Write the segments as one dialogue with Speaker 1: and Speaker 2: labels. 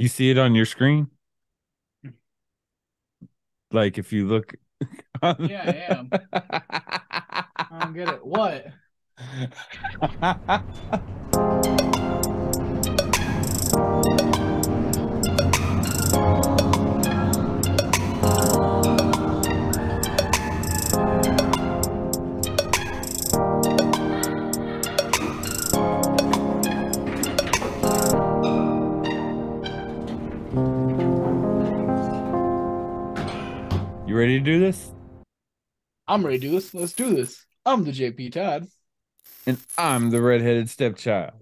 Speaker 1: You see it on your screen? Hmm. Like if you look
Speaker 2: Yeah, I am. I don't get it. What?
Speaker 1: ready to do this?
Speaker 2: I'm ready to do this. Let's do this. I'm the JP Todd,
Speaker 1: And I'm the redheaded stepchild.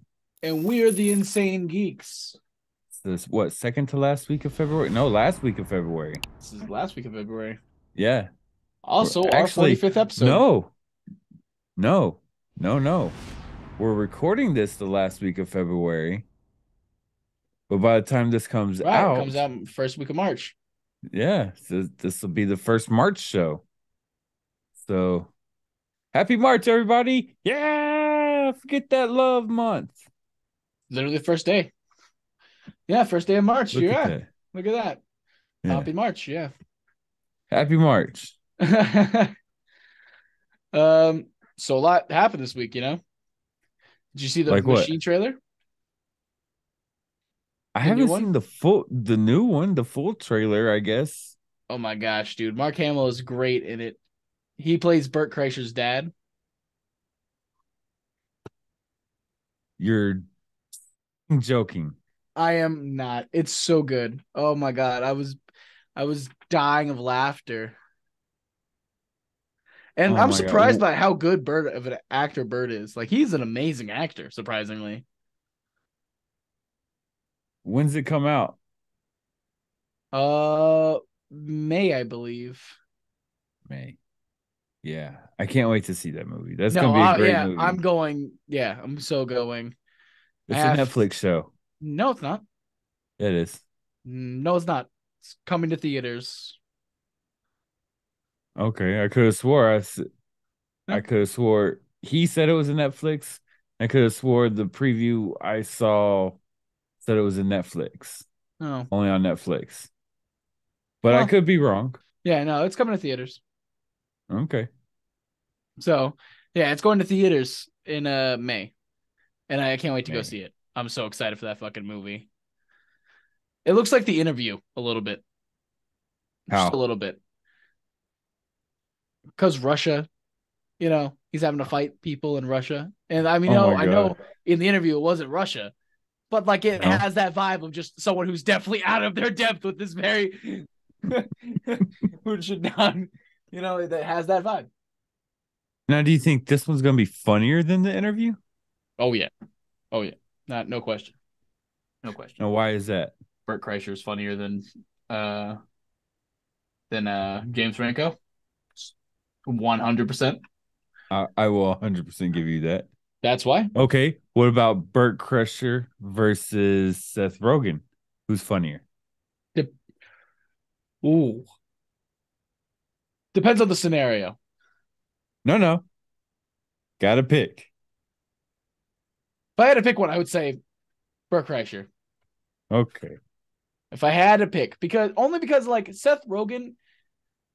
Speaker 2: and we're the Insane Geeks.
Speaker 1: This what second to last week of February? No, last week of February.
Speaker 2: This is last week of February.
Speaker 1: Yeah.
Speaker 2: Also,
Speaker 1: We're
Speaker 2: our
Speaker 1: actually-
Speaker 2: 45th episode.
Speaker 1: No. No. No, no. We're recording this the last week of February. But by the time this comes
Speaker 2: right,
Speaker 1: out,
Speaker 2: it comes out first week of March.
Speaker 1: Yeah, so this will be the first March show. So happy March, everybody. Yeah. Forget that love month.
Speaker 2: Literally the first day. Yeah, first day of March.
Speaker 1: Look
Speaker 2: yeah,
Speaker 1: at
Speaker 2: look at that.
Speaker 1: Yeah.
Speaker 2: Happy March. Yeah.
Speaker 1: Happy March.
Speaker 2: um. So a lot happened this week. You know. Did you see the
Speaker 1: Like what?
Speaker 2: machine trailer?
Speaker 1: I
Speaker 2: The
Speaker 1: haven't seen the full the new one, the full trailer, I guess.
Speaker 2: Oh my gosh, dude! Mark Hamill is great in it. He plays Bert Kreischer's dad.
Speaker 1: You're joking.
Speaker 2: I am not. It's so good. Oh my god, I was, I was dying of laughter. And
Speaker 1: Oh
Speaker 2: I'm
Speaker 1: my God.
Speaker 2: surprised by how good Bert of an actor Bert is. Like he's an amazing actor, surprisingly.
Speaker 1: When's it come out?
Speaker 2: Uh, May I believe.
Speaker 1: May. Yeah. I can't wait to see that movie. That's
Speaker 2: no,
Speaker 1: gonna be a
Speaker 2: uh,
Speaker 1: great
Speaker 2: yeah,
Speaker 1: movie.
Speaker 2: I'm going. Yeah, I'm so going.
Speaker 1: it's
Speaker 2: I
Speaker 1: a
Speaker 2: have-
Speaker 1: Netflix show.
Speaker 2: No, it's not.
Speaker 1: It is.
Speaker 2: No, it's not. It's coming to theaters.
Speaker 1: Okay. I could have swore I,
Speaker 2: Yeah.
Speaker 1: could have swore he said it was a Netflix. I could have swore the preview I saw said it was a Netflix.
Speaker 2: Oh,
Speaker 1: Only on Netflix. But I could be wrong.
Speaker 2: yeah, no, it's coming to theaters.
Speaker 1: Okay.
Speaker 2: So yeah, it's going to theaters in uh May, and I can't wait to
Speaker 1: May.
Speaker 2: go see it. I'm so excited for that fucking movie. It looks like the interview a little bit, just a little bit, because Russia, you know, he's having to fight people in Russia, and I mean,
Speaker 1: Oh
Speaker 2: no, I know in the interview it wasn't Russia, but like it
Speaker 1: No.
Speaker 2: has that vibe of just someone who's definitely out of their depth with this very, who should not, you know, that has that vibe.
Speaker 1: Now do you think this one's gonna be funnier than the interview?
Speaker 2: Oh yeah, oh yeah, not no question, no question.
Speaker 1: Now why is that?
Speaker 2: Bert Kreischer is funnier than uh than uh James Franco. One hundred percent.
Speaker 1: I, I will 100% give you that.
Speaker 2: That's why.
Speaker 1: Okay, what about Bert Kreischer versus Seth Rogen? Who's funnier?
Speaker 2: Ooh. Depends on the scenario.
Speaker 1: No, no. Gotta pick.
Speaker 2: If I had to pick one, I would say Bert Kreischer.
Speaker 1: Okay.
Speaker 2: If I had to pick, because only because like Seth Rogen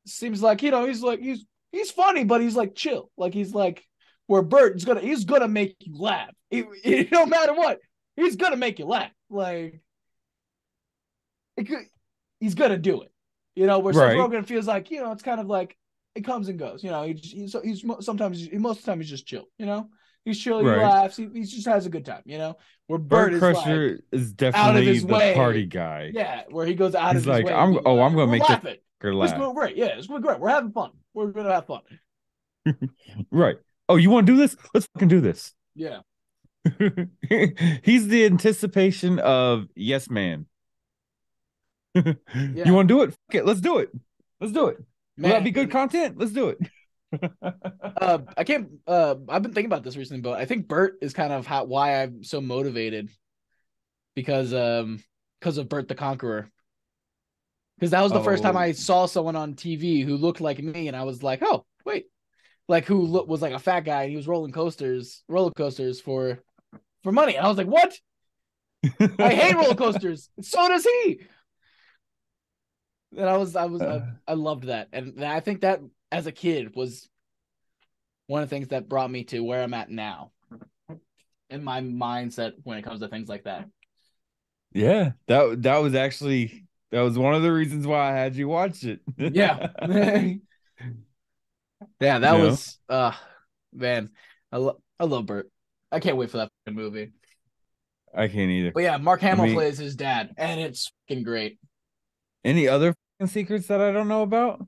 Speaker 2: seems like you know he's like he's he's funny, but he's like chill. Like he's like where Bert is gonna he's gonna make you laugh. He- he- no matter what, he's gonna make you laugh. Like it could, he's gonna do it. You know where
Speaker 1: Right.
Speaker 2: Seth Rogen feels like you know it's kind of like it comes and goes. You know he, he's he's sometimes he- most of the time he's just chill. You know he's chill. He
Speaker 1: Right.
Speaker 2: laughs. He, he just has a good time. You know where
Speaker 1: Burt
Speaker 2: Bert is like
Speaker 1: is definitely
Speaker 2: his
Speaker 1: the
Speaker 2: way.
Speaker 1: party guy.
Speaker 2: yeah, where he goes out
Speaker 1: He's
Speaker 2: of his
Speaker 1: like,
Speaker 2: way.
Speaker 1: I'm- oh,
Speaker 2: like,
Speaker 1: I'm gonna make the-
Speaker 2: laughing.
Speaker 1: Or
Speaker 2: It's going great. Yeah, it's going great. We're having fun. We're gonna have fun.
Speaker 1: Right. Oh, you want to do this? Let's fucking do this.
Speaker 2: Yeah.
Speaker 1: He's the anticipation of Yes Man.
Speaker 2: Yeah.
Speaker 1: You want to do it? Okay, let's do it. Let's do it. Will that
Speaker 2: Man,
Speaker 1: be good content? Let's do it.
Speaker 2: uh, I can't. Uh, I've been thinking about this recently, but I think Bert is kind of how why I'm so motivated because um because of Bert the Conqueror. Because that was the first time
Speaker 1: Oh.
Speaker 2: I saw someone on TV who looked like me, and I was like, oh like who look, was like a fat guy and he was rolling coasters, roller coasters for for money, and I was like, what? I hate roller coasters. So does he. And I was, I was, I,
Speaker 1: Uh.
Speaker 2: I loved that, and I think that as a kid was one of the things that brought me to where I'm at now, in my mindset when it comes to things like that.
Speaker 1: Yeah, that that was actually that was one of the reasons why I had you watch it.
Speaker 2: Yeah, yeah, that
Speaker 1: You know?
Speaker 2: was, uh, man, I love, I love Bert. I can't wait for that fucking movie.
Speaker 1: I can't either.
Speaker 2: But yeah, Mark Hamill
Speaker 1: mean-
Speaker 2: plays his dad, and it's fucking great.
Speaker 1: Any other fucking secrets that I don't know about?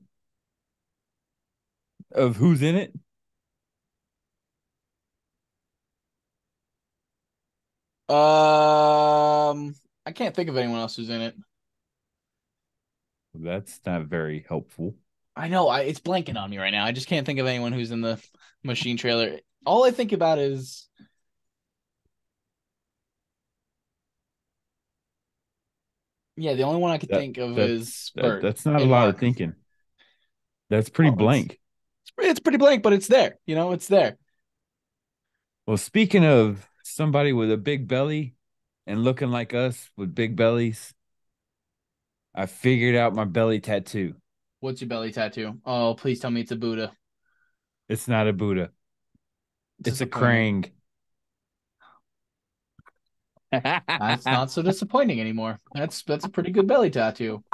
Speaker 1: Of who's in it?
Speaker 2: Um, I can't think of anyone else who's in it.
Speaker 1: That's not very helpful.
Speaker 2: I know I, it's blanking on me right now. I just can't think of anyone who's in the machine trailer. All I think about is yeah, the only one I could
Speaker 1: That-
Speaker 2: think of
Speaker 1: that-
Speaker 2: is
Speaker 1: That- that's not a lot
Speaker 2: Mark.
Speaker 1: of thinking. That's pretty
Speaker 2: Oh,
Speaker 1: blank.
Speaker 2: It's it's pretty blank, but it's there. You know, it's there.
Speaker 1: Well, speaking of somebody with a big belly and looking like us with big bellies, I figured out my belly tattoo.
Speaker 2: What's your belly tattoo? Oh, please tell me it's a Buddha.
Speaker 1: It's not a Buddha. It's a Krang.
Speaker 2: That's not so disappointing anymore. That's that's a pretty good belly tattoo.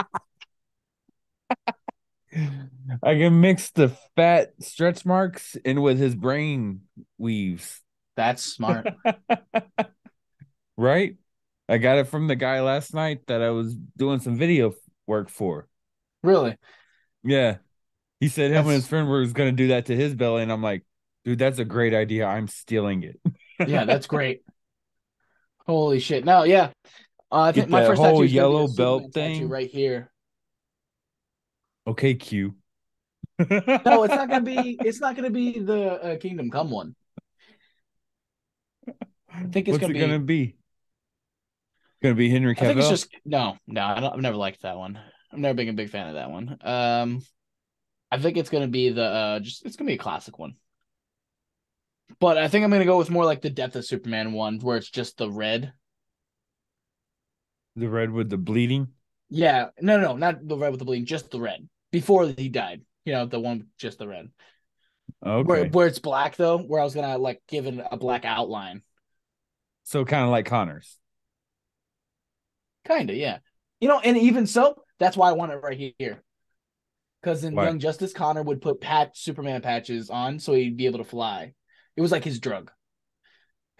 Speaker 1: I can mix the fat stretch marks in with his brain weaves.
Speaker 2: That's smart.
Speaker 1: right? I got it from the guy last night that I was doing some video work for.
Speaker 2: really?
Speaker 1: Yeah. He said him and his friend were going to do that to his belly. And I'm like, dude, that's a great idea. I'm stealing it.
Speaker 2: Yeah, that's great. Holy shit! No, yeah. Uh, I
Speaker 1: Get
Speaker 2: think my first
Speaker 1: whole yellow belt thing.
Speaker 2: right here.
Speaker 1: okay, Q.
Speaker 2: No, it's not gonna be. It's not gonna be the uh, Kingdom Come one.
Speaker 1: I
Speaker 2: think it's
Speaker 1: What's
Speaker 2: gonna
Speaker 1: it
Speaker 2: be-
Speaker 1: gonna be? Gonna be Henry Cavill.
Speaker 2: I think it's just no, no. I don't, I've never liked that one. I've never been a big fan of that one. Um, I think it's gonna be the uh, just it's gonna be a classic one. But I think I'm gonna go with more like the Death of Superman one, where it's just the red.
Speaker 1: the red with the bleeding.
Speaker 2: Yeah, no, no, not the red with the bleeding, just the red before he died. You know, the one with just the red.
Speaker 1: Okay.
Speaker 2: Where where it's black though, where I was gonna like give it a black outline.
Speaker 1: so kind of like Connors.
Speaker 2: Kinda, yeah. You know, and even so, that's why I want it right here. Because in
Speaker 1: Why?
Speaker 2: Young Justice, Connor would put pat Superman patches on so he'd be able to fly. It was like his drug.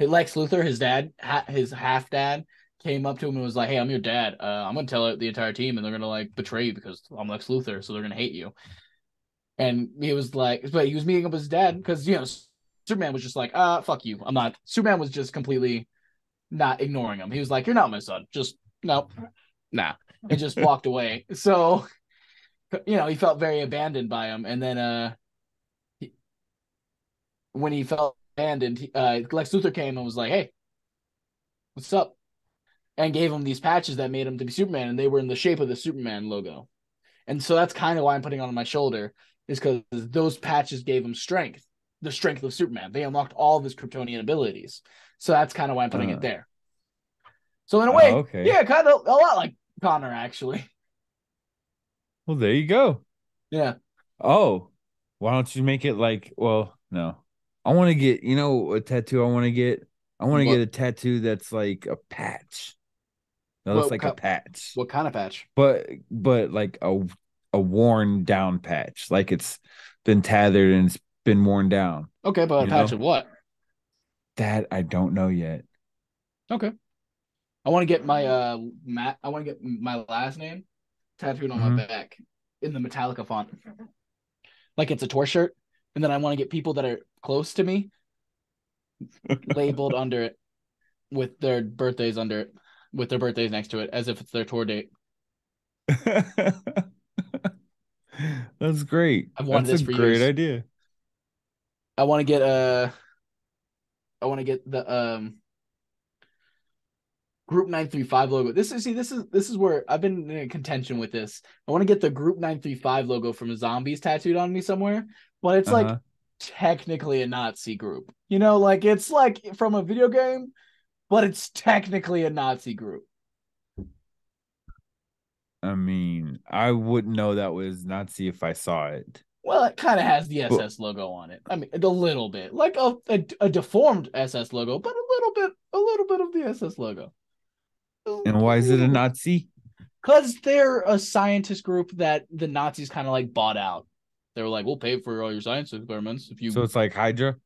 Speaker 2: Lex Luthor, his dad, ha- his half dad, came up to him and was like, "Hey, I'm your dad. Uh, I'm gonna tell the entire team, and they're gonna like betray you because I'm Lex Luthor, so they're gonna hate you." And he was like, but he was meeting up with his dad because you know Superman was just like, "Uh, fuck you. I'm not." Superman was just completely not ignoring him. He was like, "You're not my son. Just no, nah," and just walked away. So, you know, he felt very abandoned by him. And then, uh, he, when he felt abandoned, he- uh, Lex Luthor came and was like, "Hey, what's up?" and gave him these patches that made him to be Superman, and they were in the shape of the Superman logo. And so that's kind of why I'm putting on my shoulder, is because those patches gave him strength, the strength of Superman. They unlocked all of his Kryptonian abilities. So that's kind of why I'm putting
Speaker 1: Uh.
Speaker 2: it there. So in a way,
Speaker 1: Oh, okay.
Speaker 2: yeah, kind of a lot like Connor, actually.
Speaker 1: Well, there you go.
Speaker 2: Yeah.
Speaker 1: Oh, why don't you make it like? Well, no. I want to get. You know, a tattoo. I want to get. I want to get a tattoo that's like a patch. That looks
Speaker 2: What
Speaker 1: like a patch,
Speaker 2: What kind of patch?
Speaker 1: but but like a a worn down patch, like it's been tethered and it's been worn down.
Speaker 2: Okay, but a patch
Speaker 1: know?
Speaker 2: of what?
Speaker 1: That I don't know yet.
Speaker 2: Okay. I want to get my uh Matt. I want to get my last name tattooed on
Speaker 1: Mhm.
Speaker 2: my back in the Metallica font, like it's a tour shirt. And then I want to get people that are close to me labeled under it with their birthdays under it, with their birthdays next to it, as if it's their tour date.
Speaker 1: That's great.
Speaker 2: I've wanted
Speaker 1: That's
Speaker 2: this
Speaker 1: a
Speaker 2: for
Speaker 1: great
Speaker 2: years.
Speaker 1: idea.
Speaker 2: I want to get uh I want to get the um Group 935 logo. This is see this is this is where I've been in contention with this. I want to get the Group 935 logo from Zombies tattooed on me somewhere, but it's like
Speaker 1: Uh-huh.
Speaker 2: technically a Nazi group. You know, like it's like from a video game, but it's technically a Nazi group.
Speaker 1: I mean, I wouldn't know that was Nazi if I saw it.
Speaker 2: Well, it kind of has the SS logo on it. I mean, a little bit, like a, a, a deformed SS logo, but a little bit, a little bit of the SS logo.
Speaker 1: And why is it a Nazi?
Speaker 2: Because they're a scientist group that the Nazis kind of like bought out. They were like, "We'll pay for all your science experiments if you."
Speaker 1: So it's like Hydra.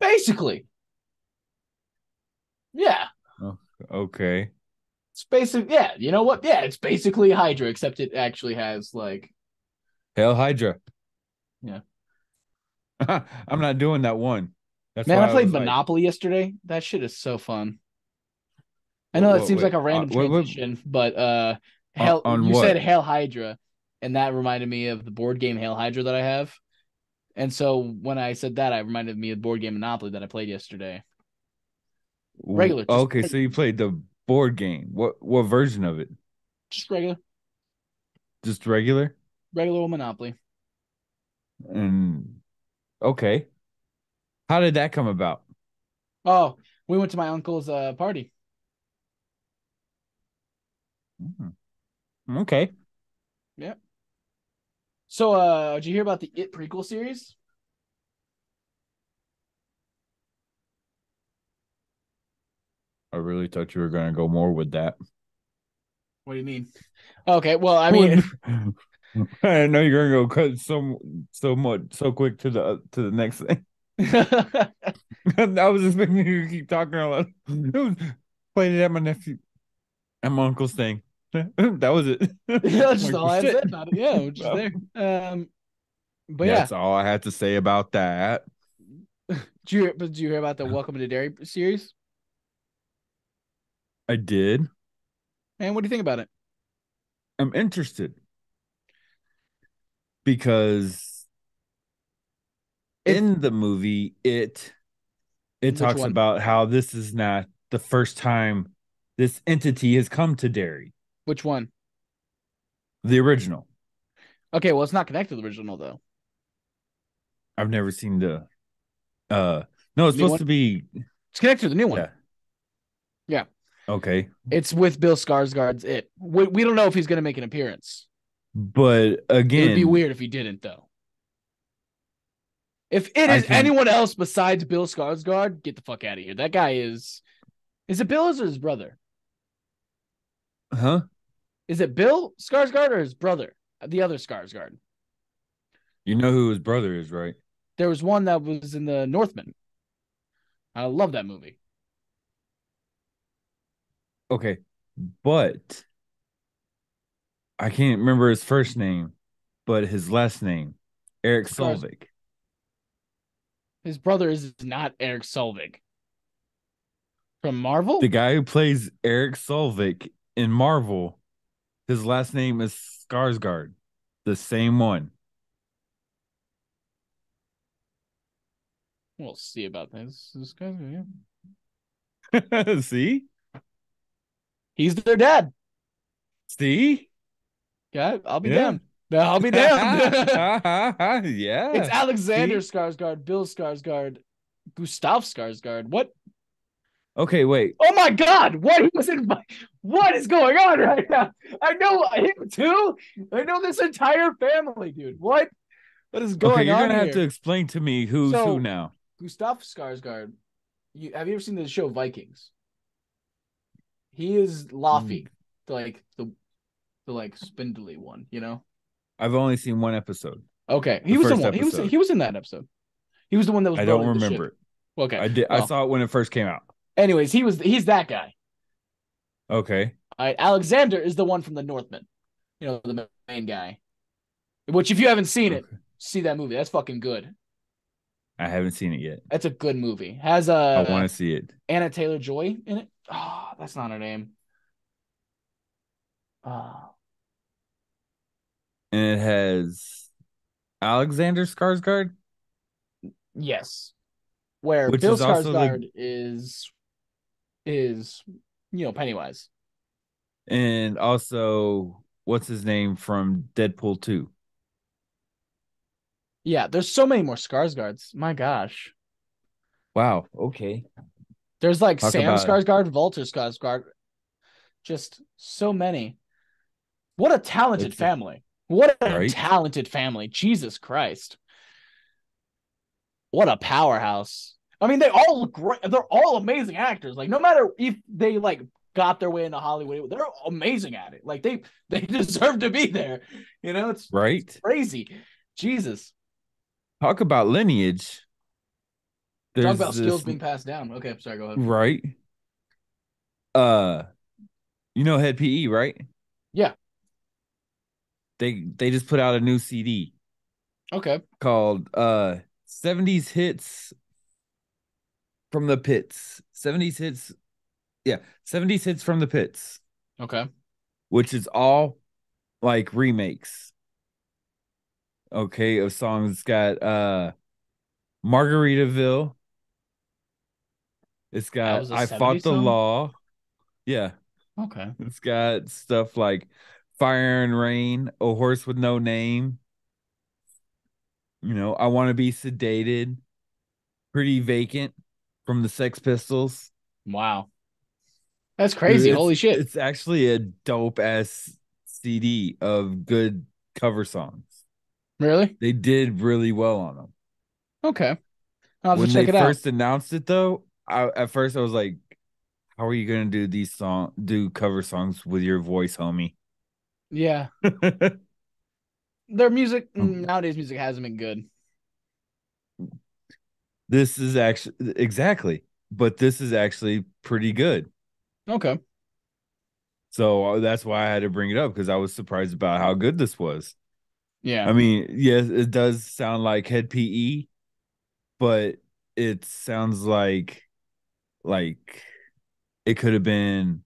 Speaker 2: basically, yeah, oh,
Speaker 1: Okay.
Speaker 2: it's basic. Yeah, you know what? Yeah, it's basically Hydra, except it actually has like
Speaker 1: Hail Hydra.
Speaker 2: Yeah.
Speaker 1: I'm not doing that one. That's
Speaker 2: Man,
Speaker 1: why
Speaker 2: I played
Speaker 1: like-
Speaker 2: Monopoly yesterday. That shit is so fun. I know that seems
Speaker 1: wait,
Speaker 2: like a random
Speaker 1: uh, wait, wait.
Speaker 2: transition, but uh,
Speaker 1: On-
Speaker 2: Hail,
Speaker 1: on
Speaker 2: you
Speaker 1: what?
Speaker 2: said Hail Hydra, and that reminded me of the board game Hail Hydra that I have. And so when I said that, I reminded me of board game Monopoly that I played yesterday. regular,
Speaker 1: Okay, so you played the board game. What what version of it?
Speaker 2: Just regular,
Speaker 1: Just regular?
Speaker 2: regular old Monopoly.
Speaker 1: And okay. How did that come about?
Speaker 2: Oh, we went to my uncle's uh party.
Speaker 1: Hmm. Okay. Yeah.
Speaker 2: So, uh, did you hear about the It prequel series?
Speaker 1: I really thought you were gonna go more with that.
Speaker 2: What do you mean? Okay, well, I mean,
Speaker 1: I know you're gonna go cut so so much so quick to the to the next thing. I was expecting you to keep talking a lot. It was played it at my nephew, at my uncle's thing. that was it.
Speaker 2: that's just
Speaker 1: Like,
Speaker 2: all I said about it. Yeah, just there. Um, but yeah,
Speaker 1: That's all I had to say about that.
Speaker 2: did you, hear- but did you hear about the Welcome to Derry series?
Speaker 1: I did.
Speaker 2: And what do you think about it?
Speaker 1: I'm interested because in the movie it it talks
Speaker 2: one?
Speaker 1: about how this is not the first time this entity has come to Derry.
Speaker 2: Which one?
Speaker 1: The original.
Speaker 2: Okay, well, it's not connected to the original though.
Speaker 1: I've never seen the uh no, it's
Speaker 2: New
Speaker 1: supposed
Speaker 2: one?
Speaker 1: to be
Speaker 2: It's connected to the new one.
Speaker 1: yeah.
Speaker 2: Yeah.
Speaker 1: Okay.
Speaker 2: It's with Bill Skarsgård's It. We, we don't know if he's going to make an appearance.
Speaker 1: But again,
Speaker 2: It would be weird if he didn't, though. If it is anyone else besides Bill Skarsgård, get the fuck out of here. That guy is. Is it Bill or his brother?
Speaker 1: Huh?
Speaker 2: Is it Bill Skarsgård or his brother? The other Skarsgård.
Speaker 1: You know who his brother is, right?
Speaker 2: There was one that was in the Northman. I love that movie.
Speaker 1: Okay. But I can't remember his first name, but his last name, Eric
Speaker 2: Skars-
Speaker 1: Selvig.
Speaker 2: His brother is not Erik Selvig. From Marvel?
Speaker 1: The guy who plays Erik Selvig in Marvel, his last name is Skarsgård, the same one.
Speaker 2: We'll see about this. This guy, yeah.
Speaker 1: See?
Speaker 2: He's their dad.
Speaker 1: See?
Speaker 2: Yeah, I'll be
Speaker 1: Yeah.
Speaker 2: down. No, I'll be down.
Speaker 1: yeah.
Speaker 2: it's Alexander Skarsgård, Bill Skarsgård, Gustaf Skarsgård. What?
Speaker 1: Okay, wait.
Speaker 2: Oh my God! What was in my? What is going on right now? I know him too. I know this entire family, dude. What? What is going
Speaker 1: Okay, you're
Speaker 2: on
Speaker 1: gonna have
Speaker 2: here?
Speaker 1: to explain to me who's
Speaker 2: So-
Speaker 1: who now.
Speaker 2: Gustaf Skarsgård. You have you ever seen the show Vikings? He is Laufey, hmm. the, like the the like spindly one, you know.
Speaker 1: I've only seen one episode.
Speaker 2: Okay, he
Speaker 1: The
Speaker 2: was the
Speaker 1: first
Speaker 2: one. He was he was in that episode. He was the one that was.
Speaker 1: I don't remember it.
Speaker 2: Okay.
Speaker 1: I did. I saw it when it first came out.
Speaker 2: Anyways, he was he's that guy.
Speaker 1: Okay.
Speaker 2: All right, Alexander is the one from the Northman. You know, the main guy. Which, if you haven't seen it, see that movie. That's fucking good.
Speaker 1: I haven't seen it yet.
Speaker 2: That's a good movie. Has a
Speaker 1: I want to see it.
Speaker 2: Anna Taylor Joy in it. Oh, that's not her name. Oh,
Speaker 1: And it has Alexander Skarsgård.
Speaker 2: yes. Where
Speaker 1: Which
Speaker 2: Bill
Speaker 1: is the-
Speaker 2: Skarsgård is is you know Pennywise.
Speaker 1: and also what's his name from Deadpool 2?
Speaker 2: Yeah, there's so many more Skarsgårds. My gosh.
Speaker 1: Wow. Okay.
Speaker 2: There's like
Speaker 1: Talk
Speaker 2: Sam. Skarsgård, Walter Skarsgård, just so many. What a talented
Speaker 1: It's
Speaker 2: family! What a
Speaker 1: Right?
Speaker 2: talented family! Jesus Christ! What a powerhouse! I mean, they all look great. They're all amazing actors. Like, no matter if they like got their way into Hollywood, they're amazing at it. Like, they they deserve to be there. You know, it's
Speaker 1: right?
Speaker 2: crazy. Jesus.
Speaker 1: Talk about lineage.
Speaker 2: Talk
Speaker 1: There's
Speaker 2: about skills being passed down. Okay, I'm sorry, go ahead.
Speaker 1: right. Uh, you know Head PE, right?
Speaker 2: Yeah.
Speaker 1: They they just put out a new CD
Speaker 2: Okay.
Speaker 1: called uh 70s hits from the pits. 70s hits. Yeah, 70s hits from the pits,
Speaker 2: Okay.
Speaker 1: which is all like remakes. Okay, of songs. It's got uh Margaritaville. It's got I Fought
Speaker 2: 70s
Speaker 1: the
Speaker 2: song?
Speaker 1: Law. Yeah.
Speaker 2: Okay.
Speaker 1: It's got stuff like Fire and Rain, A Horse with No Name. You know, I Want to Be Sedated, Pretty Vacant from the Sex Pistols.
Speaker 2: Wow. That's crazy.
Speaker 1: Dude,
Speaker 2: Holy
Speaker 1: it's-
Speaker 2: shit.
Speaker 1: It's actually a dope ass CD of good cover songs.
Speaker 2: Really?
Speaker 1: They did really well on them.
Speaker 2: Okay. I'll have
Speaker 1: when
Speaker 2: to check
Speaker 1: they
Speaker 2: it
Speaker 1: first announced it though, I at first I was like, How are you gonna do these song do cover songs with your voice, homie?
Speaker 2: Yeah. Their music
Speaker 1: Um,
Speaker 2: nowadays music hasn't been good.
Speaker 1: This is actually exactly, but this is actually pretty good.
Speaker 2: Okay.
Speaker 1: So uh, that's why I had to bring it up because I was surprised about how good this was.
Speaker 2: Yeah.
Speaker 1: I mean, yes, it does sound like head PE, but it sounds like like it could have been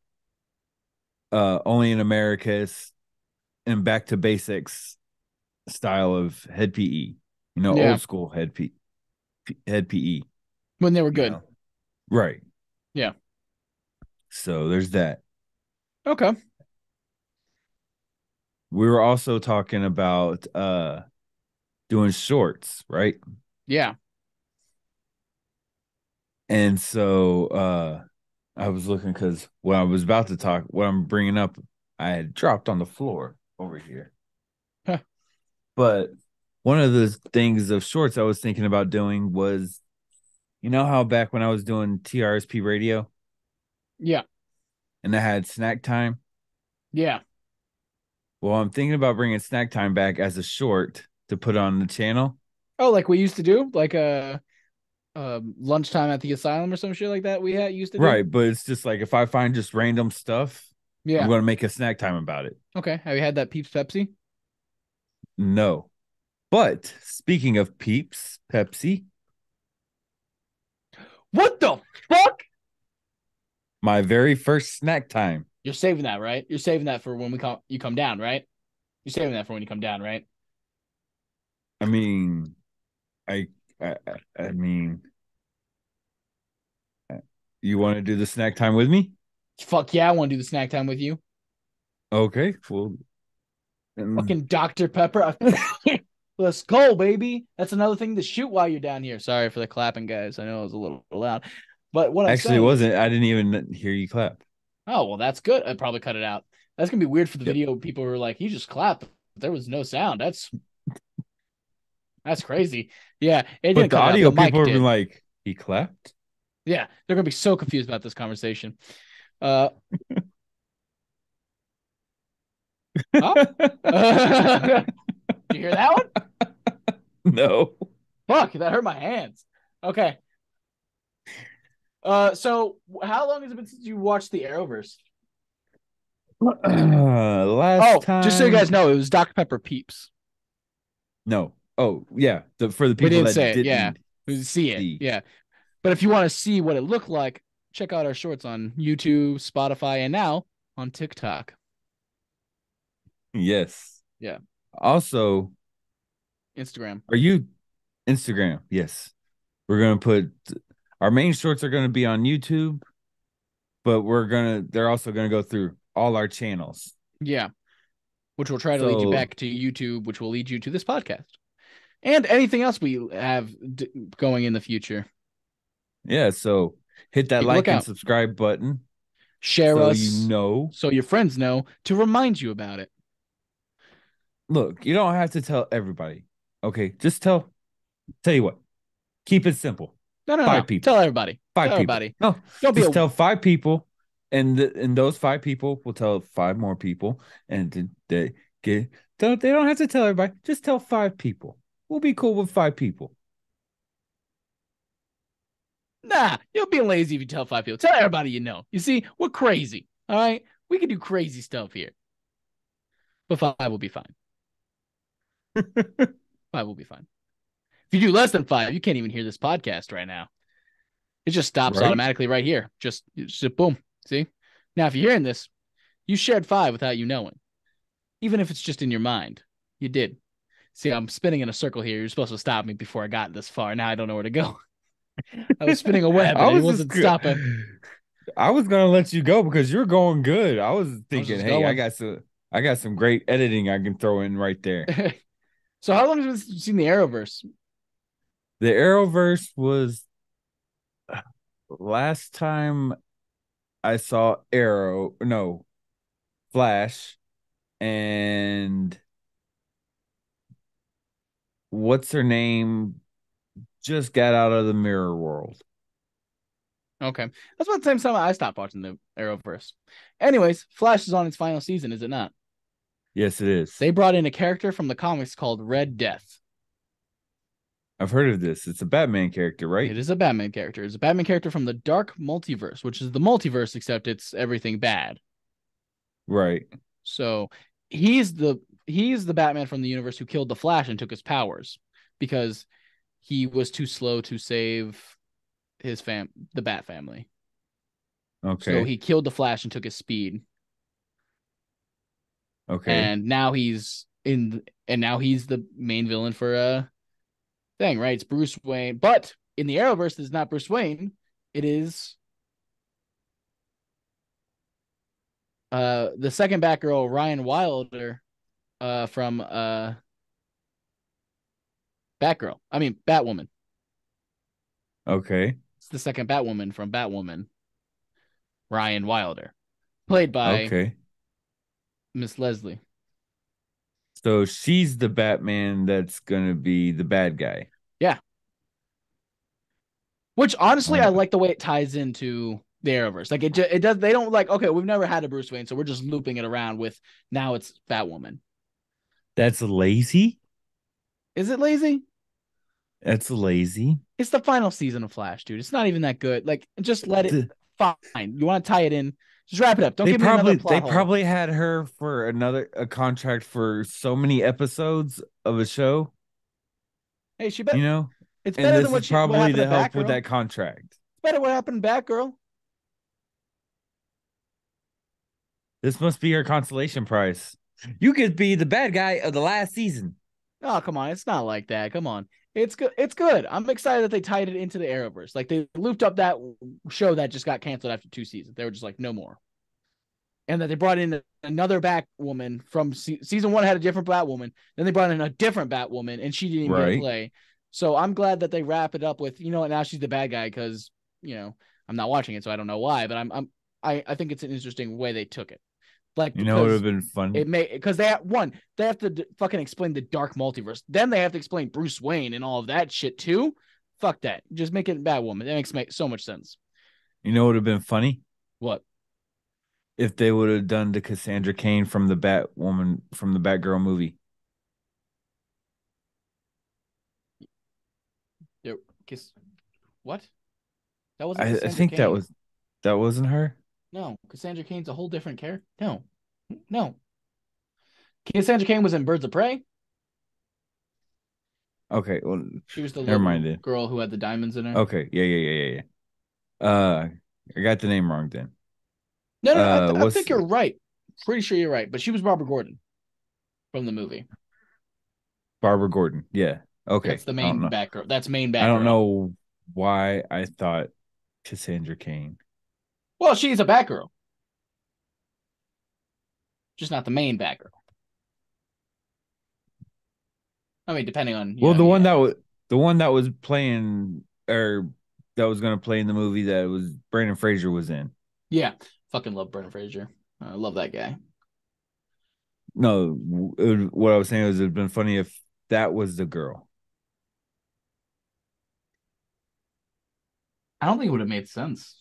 Speaker 1: uh only in America's and back to basics style of head PE. You know,
Speaker 2: Yeah.
Speaker 1: old school head P, P head PE.
Speaker 2: when they were
Speaker 1: you
Speaker 2: good.
Speaker 1: know? Right.
Speaker 2: Yeah.
Speaker 1: So there's that.
Speaker 2: Okay.
Speaker 1: We were also talking about uh doing shorts, right?
Speaker 2: Yeah.
Speaker 1: And so uh I was looking because what I was about to talk, what I'm bringing up, I had dropped on the floor over here.
Speaker 2: Huh.
Speaker 1: But one of the things of shorts I was thinking about doing was, you know how back when I was doing TRSP radio
Speaker 2: Yeah.
Speaker 1: and I had snack time?
Speaker 2: Yeah.
Speaker 1: Well, I'm thinking about bringing snack time back as a short to put on the channel.
Speaker 2: Oh, like we used to do, like a uh, lunchtime at the asylum or some shit like that. We had used to do.
Speaker 1: Right. But it's just like if I find just random stuff,
Speaker 2: Yeah.
Speaker 1: I'm going to make a snack time about it.
Speaker 2: Okay. Have you had that Peeps Pepsi?
Speaker 1: No. But speaking of Peeps, Pepsi,
Speaker 2: What the fuck?
Speaker 1: my very first snack time.
Speaker 2: You're saving that, right? You're saving that for when we come. You come down, right? You're saving that for when you come down, right?
Speaker 1: I mean, I, I, I- mean, you want to do the snack time with me?
Speaker 2: Fuck yeah, I want to do the snack time with you.
Speaker 1: Okay, well, then- um,
Speaker 2: Fucking Dr. Pepper. Let's go, baby. That's another thing to shoot while you're down here. Sorry for the clapping, guys. I know it was a little loud, but what
Speaker 1: actually,
Speaker 2: saying-
Speaker 1: wasn't. I didn't even hear you clap.
Speaker 2: Oh well, that's good. I'd probably cut it out. That's gonna be weird for the
Speaker 1: Yep.
Speaker 2: video. People were like, "He just clapped. but There was no sound." That's that's crazy. Yeah, it
Speaker 1: But the
Speaker 2: it out,
Speaker 1: audio people have been like, he clapped.
Speaker 2: Yeah, they're gonna be so confused about this conversation. Uh, Huh? did you hear that one?
Speaker 1: no.
Speaker 2: Fuck, that hurt my hands. Okay. Uh, so how long has it been since you watched the Arrowverse?
Speaker 1: Uh, last
Speaker 2: Oh,
Speaker 1: time.
Speaker 2: just so you guys know, it was Dr. Pepper Peeps.
Speaker 1: No. Oh, yeah. The, for the
Speaker 2: We
Speaker 1: people
Speaker 2: didn't
Speaker 1: that
Speaker 2: say it,
Speaker 1: didn't.
Speaker 2: yeah. Who see it?
Speaker 1: See.
Speaker 2: Yeah. But if you want to see what it looked like, check out our shorts on YouTube, Spotify, and now on TikTok.
Speaker 1: Yes.
Speaker 2: Yeah.
Speaker 1: Also,
Speaker 2: Instagram.
Speaker 1: Are you Instagram? Yes. We're gonna put our main shorts are gonna be on YouTube, but we're gonna they're also gonna go through all our channels.
Speaker 2: Yeah. Which will try to lead you back to YouTube, which will lead you to this podcast. And anything else we have d- going in the future.
Speaker 1: Yeah, so Hit that
Speaker 2: Keep
Speaker 1: like and subscribe button
Speaker 2: Share
Speaker 1: so
Speaker 2: us
Speaker 1: you know.
Speaker 2: so your friends know to remind you about it.
Speaker 1: Look, you don't have to tell everybody. Okay, just tell. Tell you what. Keep it simple.
Speaker 2: No, no,
Speaker 1: Five
Speaker 2: no.
Speaker 1: people.
Speaker 2: Tell everybody.
Speaker 1: Five
Speaker 2: Tell
Speaker 1: people.
Speaker 2: everybody.
Speaker 1: No,
Speaker 2: Don't be
Speaker 1: just
Speaker 2: a
Speaker 1: tell five people, and th- and those five people will tell five more people, and th- they get. Don't they don't have to tell everybody. Just tell five people. We'll be cool with five people.
Speaker 2: Nah, you're being lazy if you tell five people. Tell everybody you know. You see, we're crazy. All right. We can do crazy stuff here. But five will be fine. Five will be fine. If you do less than five, you can't even hear this podcast right now. It just stops
Speaker 1: Right.
Speaker 2: automatically right here. Just, just boom. See? Now, if you're hearing this, you shared five without you knowing. Even if it's just in your mind. You did. See, I'm spinning in a circle here. You're supposed to stop me before I got this far. Now I don't know where to go. I was spinning a web and it wasn't stopping.
Speaker 1: I was gonna let you go because you're going good. I was thinking,
Speaker 2: just
Speaker 1: hey, I got some, I got some great editing I can throw in right there.
Speaker 2: so how long have you seen the Arrowverse?
Speaker 1: The Arrowverse was uh, last time I saw Arrow, no, Flash, and what's her name just got out of the mirror world.
Speaker 2: Okay. That's about the same time I stopped watching the Arrowverse. Anyways, Flash is on its final season, is it not?
Speaker 1: Yes, it is.
Speaker 2: They brought in a character from the comics called Red Death.
Speaker 1: I've heard of this. It's a Batman character, right?
Speaker 2: It is a Batman character. It's a Batman character from the Dark Multiverse, which is the multiverse, except it's everything bad.
Speaker 1: Right.
Speaker 2: So he's the he's the Batman from the universe who killed the Flash and took his powers because he was too slow to save his fam the Bat family.
Speaker 1: Okay.
Speaker 2: So he killed the Flash and took his speed.
Speaker 1: Okay.
Speaker 2: and now he's in and now he's the main villain for a thing right it's bruce wayne but in the arrowverse it's not bruce wayne it is uh the second batgirl ryan wilder uh from uh batgirl i mean batwoman
Speaker 1: okay.
Speaker 2: it's the second batwoman from batwoman ryan wilder played by
Speaker 1: Okay.
Speaker 2: Miss leslie
Speaker 1: So she's the Batman that's gonna be the bad guy. Yeah.
Speaker 2: Which honestly, I
Speaker 1: um,
Speaker 2: like the way it ties into the Arrowverse. Like it, it does. They don't like. Okay, we've never had a Bruce Wayne, so we're just looping it around with now it's Batwoman.
Speaker 1: That's lazy.
Speaker 2: Is it lazy?
Speaker 1: That's lazy.
Speaker 2: It's the final season of Flash, dude. It's not even that good. Like, just let it. Fine. You want to tie it in? Just wrap it up. Don't
Speaker 1: they
Speaker 2: give me
Speaker 1: probably
Speaker 2: another plot
Speaker 1: they
Speaker 2: hole.
Speaker 1: probably had her for another a contract for so many episodes of a show,
Speaker 2: Hey, she better.
Speaker 1: you know.
Speaker 2: it's better than what she. what
Speaker 1: probably
Speaker 2: happened
Speaker 1: to help with that contract.
Speaker 2: It's better what happened to Batgirl.
Speaker 1: This must be her consolation prize. You could be the bad guy of the last season.
Speaker 2: Oh, come on. It's not like that. Come on. It's good. It's good. I'm excited that they tied it into the Arrowverse. Like they looped up that show that just got canceled after two seasons. They were just like, no more. And that they brought in another Batwoman from se- season one had a different Batwoman. Then they brought in a different Batwoman, and she didn't even
Speaker 1: Right.
Speaker 2: play. So I'm glad that they wrap it up with, you know, what, now she's the bad guy because, you know, I'm not watching it, so I don't know why, but I'm, I'm, I, I think it's an interesting way they took it. Like,
Speaker 1: You know, it would have been fun.
Speaker 2: it may because they have one, they have to d- fucking explain the dark multiverse. Then they have to explain Bruce Wayne and all of that shit too. Fuck that. Just make it Batwoman. That makes make so much sense.
Speaker 1: you know, it would have been funny
Speaker 2: What?
Speaker 1: if they would have done the Cassandra Cain from the Batwoman from the Batgirl movie.
Speaker 2: There, kiss. What? That wasn't.
Speaker 1: I, I think that was that wasn't her.
Speaker 2: No. Cassandra Cain's a whole different character. No, no. Cassandra Cain was in Birds of Prey.
Speaker 1: Okay, well,
Speaker 2: She was the
Speaker 1: Never
Speaker 2: little
Speaker 1: mind
Speaker 2: girl who had the diamonds in her.
Speaker 1: okay, yeah, yeah, yeah, yeah, yeah. Uh, I got the name wrong then.
Speaker 2: No, no, I,
Speaker 1: Uh,
Speaker 2: th- I think you're right. Pretty sure you're right. But she was Barbara Gordon from the movie.
Speaker 1: Barbara Gordon. Yeah. Okay.
Speaker 2: That's the main. Batgirl. That's main Batgirl.
Speaker 1: I don't know why I thought Cassandra Cain.
Speaker 2: Well, she's a Batgirl. Just not the main Batgirl. I mean, depending on.
Speaker 1: Well,
Speaker 2: know,
Speaker 1: the one that was the one that was playing or that was gonna play in the movie that was Brendan Fraser was in.
Speaker 2: Yeah, fucking love Brendan Fraser. I love that guy.
Speaker 1: No, what I was saying was it'd been funny if that was the girl.
Speaker 2: I don't think it would have made sense.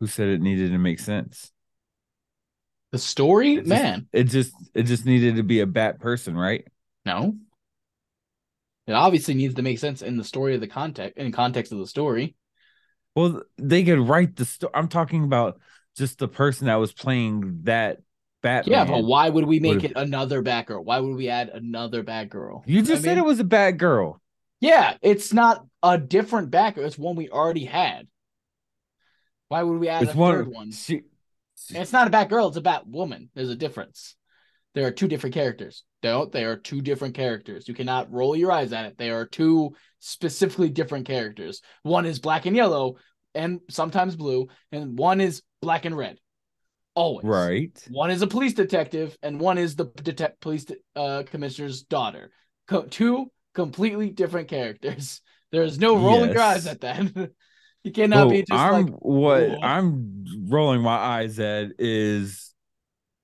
Speaker 1: Who said it needed to make sense?
Speaker 2: The story,
Speaker 1: It just-
Speaker 2: man.
Speaker 1: It just it just needed to be a bat person, right?
Speaker 2: No. It obviously needs to make sense in the story of the context in context of the story.
Speaker 1: Well, they could write the story. I'm talking about just the person that was playing that Batman.
Speaker 2: Yeah, but why would we make
Speaker 1: Would've-
Speaker 2: it another Batgirl? Why would we add another Batgirl?
Speaker 1: You just said it was a bad girl.
Speaker 2: Yeah, it's not a different Batgirl. It's one we already had. Why would we add
Speaker 1: It's
Speaker 2: a
Speaker 1: one.
Speaker 2: third one?
Speaker 1: She,
Speaker 2: And it's not a Batgirl. It's a Batwoman. There's a difference. There are two different characters. Don't they are two different characters. You cannot roll your eyes at it. They are two specifically different characters. One is black and yellow, and sometimes blue, and one is black and red. Always.
Speaker 1: right.
Speaker 2: One is a police detective, and one is the detect police uh, commissioner's daughter. Co- two completely different characters. There is no rolling your eyes at that. you cannot
Speaker 1: Well,
Speaker 2: be just
Speaker 1: I'm
Speaker 2: like
Speaker 1: what
Speaker 2: "Whoa."
Speaker 1: I'm rolling my eyes at is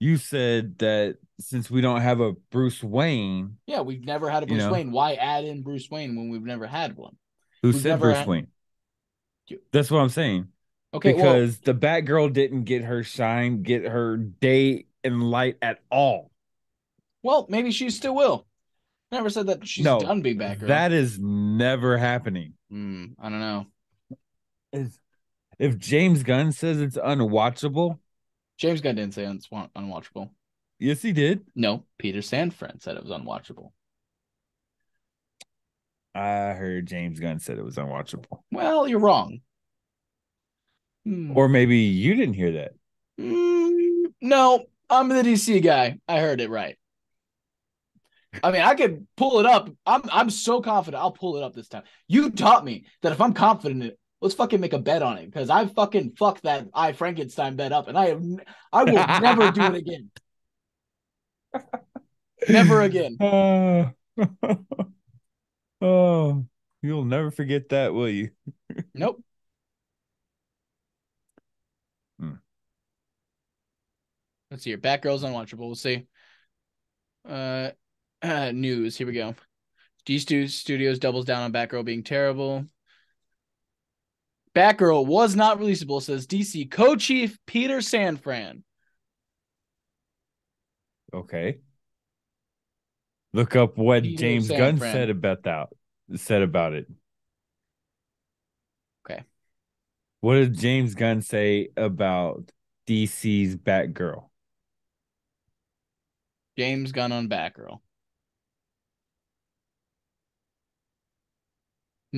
Speaker 1: you said that since we don't have a Bruce Wayne,
Speaker 2: Yeah, we've never had a
Speaker 1: You
Speaker 2: Bruce
Speaker 1: know?
Speaker 2: Wayne. Why add in Bruce Wayne when we've never had one?
Speaker 1: who
Speaker 2: We've
Speaker 1: said Bruce
Speaker 2: had-
Speaker 1: Wayne? That's what I'm saying.
Speaker 2: Okay, well,
Speaker 1: because the Batgirl didn't get her shine, get her day and light at all.
Speaker 2: well, maybe she still will. Never said that she's
Speaker 1: no,
Speaker 2: done being Batgirl.
Speaker 1: that is never happening.
Speaker 2: Hmm, I don't know.
Speaker 1: Is if James Gunn says it's unwatchable,
Speaker 2: James Gunn didn't say it's un- unwatchable.
Speaker 1: yes, he did.
Speaker 2: No, Peter Safran said it was unwatchable.
Speaker 1: I heard James Gunn said it was unwatchable,
Speaker 2: Well, you're wrong. Hmm.
Speaker 1: or maybe you didn't hear that.
Speaker 2: Mm, no, I'm the DC guy. I heard it right. I mean, I could pull it up. I'm I'm so confident I'll pull it up this time. You taught me that if I'm confident let's fucking make a bet on it because I fucking fucked that I Frankenstein bet up, and I have I will never do it again. Never again.
Speaker 1: Oh, oh, you'll never forget that, will you?
Speaker 2: Nope.
Speaker 1: Hmm.
Speaker 2: Let's see here. Batgirl's unwatchable. We'll see. Uh, news. Here we go. D Stu Studios doubles down on Batgirl being terrible. Batgirl was not releasable, says DC co-chief Peter Safran.
Speaker 1: Okay. Look up what
Speaker 2: Peter
Speaker 1: James Gunn said about that. Said about it.
Speaker 2: Okay.
Speaker 1: What did James Gunn say about DC's Batgirl?
Speaker 2: James Gunn on Batgirl.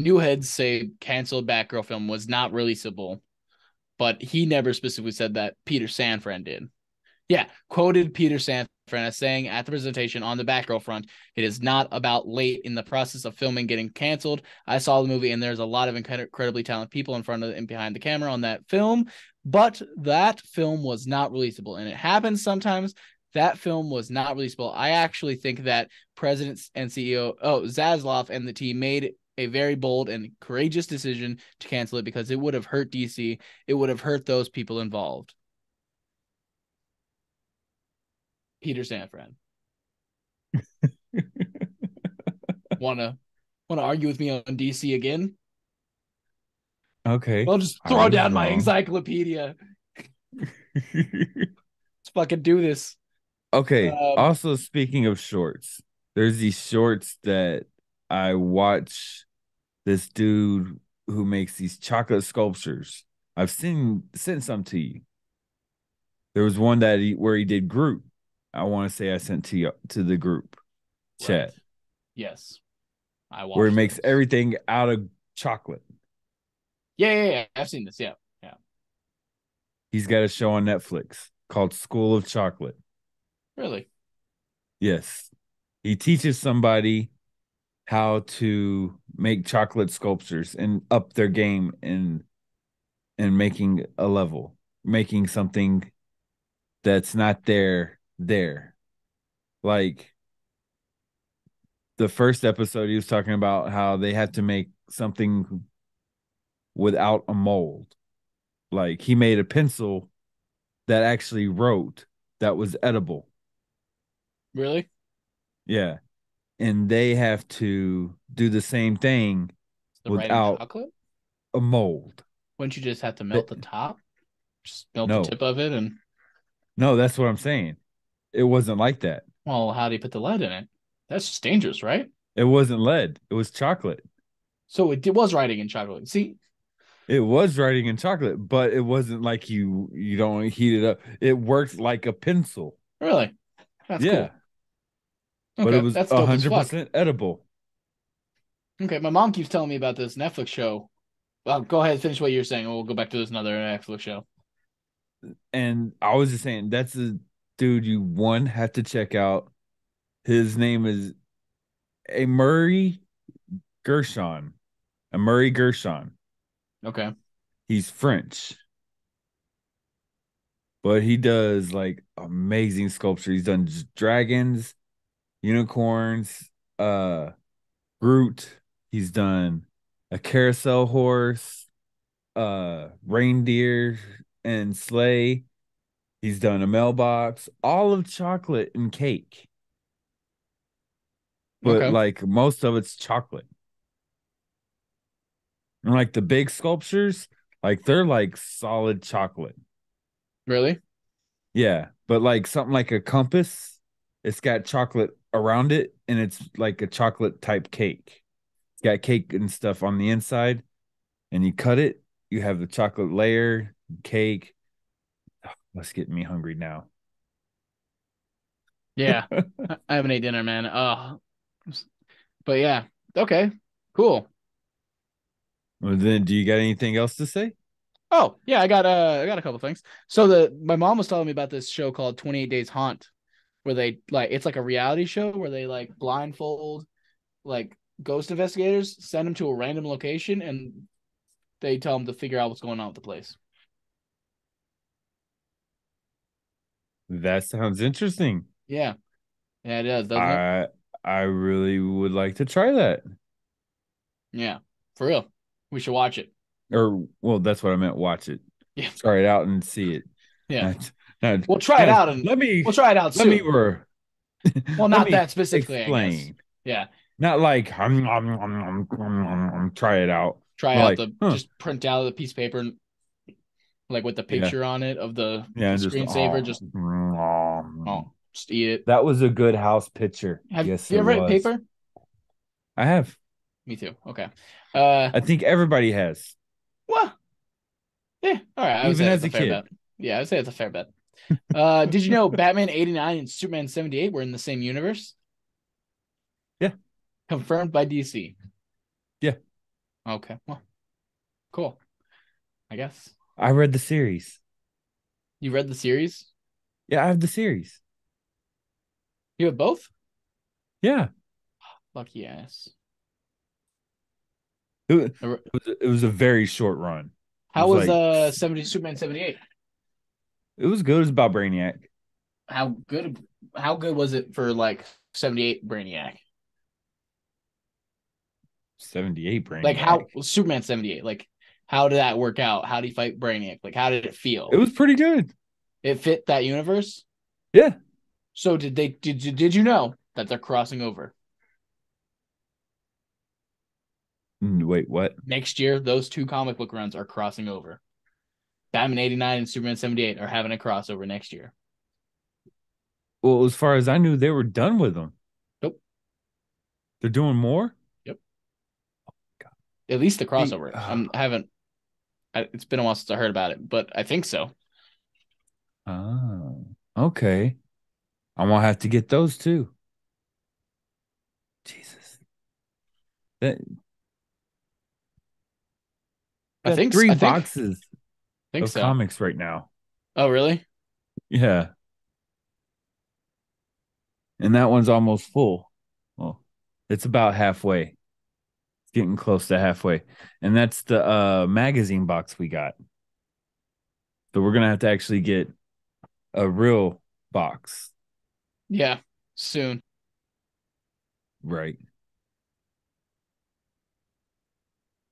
Speaker 2: New heads say canceled Batgirl film was not releasable, but he never specifically said that. Peter Safran did. Yeah, quoted Peter Safran as saying at the presentation on the Batgirl front, it is not about late in the process of filming getting canceled. I saw the movie and there's a lot of incredibly talented people in front of and behind the camera on that film, but that film was not releasable. And it happens sometimes that film was not releasable. I actually think that President and CEO, oh, Zaslav and the team made a very bold and courageous decision to cancel it because it would have hurt DC. It would have hurt those people involved. Peter Safran. wanna wanna argue with me on DC again?
Speaker 1: okay.
Speaker 2: I'll just throw down my encyclopedia. Let's fucking do this.
Speaker 1: okay.
Speaker 2: Um,
Speaker 1: also, speaking of shorts, there's these shorts that I watch this dude who makes these chocolate sculptures. I've seen sent some to you. There was one that he where he did Groot. I want to say I sent to you to the group chat
Speaker 2: Right. Yes. I
Speaker 1: where he makes
Speaker 2: those.
Speaker 1: everything out of chocolate.
Speaker 2: Yeah, yeah, yeah. I've seen this. Yeah, yeah.
Speaker 1: He's got a show on Netflix called School of Chocolate.
Speaker 2: Really?
Speaker 1: Yes. He teaches somebody how to make chocolate sculptures and up their game in in making a level, making something that's not there there. Like the first episode he was talking about how they had to make something without a mold. Like he made a pencil that actually wrote that was edible.
Speaker 2: Really?
Speaker 1: Yeah. And they have to do the same thing
Speaker 2: The
Speaker 1: Without-
Speaker 2: chocolate?
Speaker 1: a mold.
Speaker 2: Wouldn't you just have to melt the top? Just melt
Speaker 1: No.
Speaker 2: the tip of it and
Speaker 1: No, that's what I'm saying. It wasn't like that.
Speaker 2: well, how do you put the lead in it? That's just dangerous, right?
Speaker 1: It wasn't lead. It was chocolate.
Speaker 2: So it, it was writing in chocolate. See,
Speaker 1: It was writing in chocolate, but it wasn't like you you don't heat it up. It worked like a pencil.
Speaker 2: really? That's
Speaker 1: yeah,
Speaker 2: cool.
Speaker 1: But it was hundred percent edible.
Speaker 2: Okay, my mom keeps telling me about this Netflix show. Well, go ahead, finish what you're saying, and we'll go back to this another Netflix show.
Speaker 1: And I was just saying that's a dude you one have to check out. His name is a Murray Gershon. Amaury Guichon.
Speaker 2: Okay.
Speaker 1: He's French. But he does like amazing sculpture. He's done dragons, unicorns, uh Groot. He's done a carousel horse, uh reindeer and sleigh. He's done a mailbox, all of chocolate and cake. But
Speaker 2: Okay.
Speaker 1: like most of it's chocolate. And like the big sculptures, like they're like solid chocolate.
Speaker 2: Really?
Speaker 1: Yeah, but like something like a compass, it's got chocolate around it and it's like a chocolate type cake. It's got cake and stuff on the inside, and you cut it, you have the chocolate layer, cake. Let's get me hungry now.
Speaker 2: Yeah. I- I haven't ate dinner, man. Oh. But yeah. Okay. Cool.
Speaker 1: Well, then, do you got anything else to say?
Speaker 2: Oh, yeah, I got uh I got a couple things. So the my mom was telling me about this show called 28 Days Haunt where they like it's like a reality show where they like blindfold like ghost investigators, send them to a random location and they tell them to figure out what's going on with the place.
Speaker 1: That sounds interesting.
Speaker 2: Yeah. Yeah, it does, doesn't it?
Speaker 1: I I really would like to try that.
Speaker 2: Yeah. For real. We should watch it.
Speaker 1: Or well, that's what I meant. Watch it.
Speaker 2: Yeah.
Speaker 1: Try it out and see it.
Speaker 2: Yeah.
Speaker 1: Not-
Speaker 2: We'll try it out and
Speaker 1: let me
Speaker 2: we'll try it out
Speaker 1: let
Speaker 2: soon.
Speaker 1: me re-
Speaker 2: well, not that specifically,
Speaker 1: explain.
Speaker 2: Yeah.
Speaker 1: Not like um, um, um, um, try it out.
Speaker 2: Try out
Speaker 1: like,
Speaker 2: the
Speaker 1: huh.
Speaker 2: just print out the piece of paper and like with the
Speaker 1: Yeah.
Speaker 2: picture on it of the,
Speaker 1: Yeah,
Speaker 2: the screensaver, just
Speaker 1: oh,
Speaker 2: oh, just eat it.
Speaker 1: That was a good house picture.
Speaker 2: Have
Speaker 1: yes,
Speaker 2: you ever
Speaker 1: was.
Speaker 2: paper?
Speaker 1: I have.
Speaker 2: Me too. Okay. Uh,
Speaker 1: I think everybody has.
Speaker 2: well, yeah. All right. I
Speaker 1: Even as
Speaker 2: that's
Speaker 1: a kid.
Speaker 2: bet. Yeah, I'd say it's a fair bet. Uh, did you know Batman eighty nine and Superman seventy eight were in the same universe?
Speaker 1: Yeah.
Speaker 2: Confirmed by DC.
Speaker 1: Yeah.
Speaker 2: Okay. Well, cool. I guess
Speaker 1: I read the series.
Speaker 2: you read the series.
Speaker 1: Yeah, I have the series.
Speaker 2: You have both.
Speaker 1: Yeah.
Speaker 2: Lucky ass.
Speaker 1: It, wa-
Speaker 2: I re-
Speaker 1: it was, it was a very short run.
Speaker 2: How
Speaker 1: was
Speaker 2: was
Speaker 1: like-
Speaker 2: uh seventy Superman seventy eight?
Speaker 1: It was good. Was about Brainiac.
Speaker 2: How good? How good was it for like seventy eight Brainiac?
Speaker 1: 78 Brainiac.
Speaker 2: Like how Superman seventy eight? Like how did that work out? How did he fight Brainiac? Like how did it feel?
Speaker 1: It was pretty good.
Speaker 2: it fit that universe.
Speaker 1: Yeah.
Speaker 2: So did they? Did you did you know that they're crossing over
Speaker 1: Wait, what?
Speaker 2: next year? Those two comic book runs are crossing over. Batman eighty nine and Superman seventy eight are having a crossover next year.
Speaker 1: Well, as far as I knew, they were done with them.
Speaker 2: Nope.
Speaker 1: They're doing more? Yep. Oh, God.
Speaker 2: At least the crossover.
Speaker 1: uh,
Speaker 2: I'm, I haven't. I, it's been a while since I heard about it, but I think so.
Speaker 1: Oh, okay. I'm gonna have to get those too. Jesus. That
Speaker 2: I think
Speaker 1: three
Speaker 2: I
Speaker 1: boxes
Speaker 2: think
Speaker 1: of
Speaker 2: so.
Speaker 1: comics right now.
Speaker 2: Oh, really?
Speaker 1: Yeah. And that one's almost full. Well, it's about halfway. It's getting close to halfway. And that's the uh magazine box we got. So we're gonna have to actually get a real box.
Speaker 2: Yeah, soon.
Speaker 1: Right.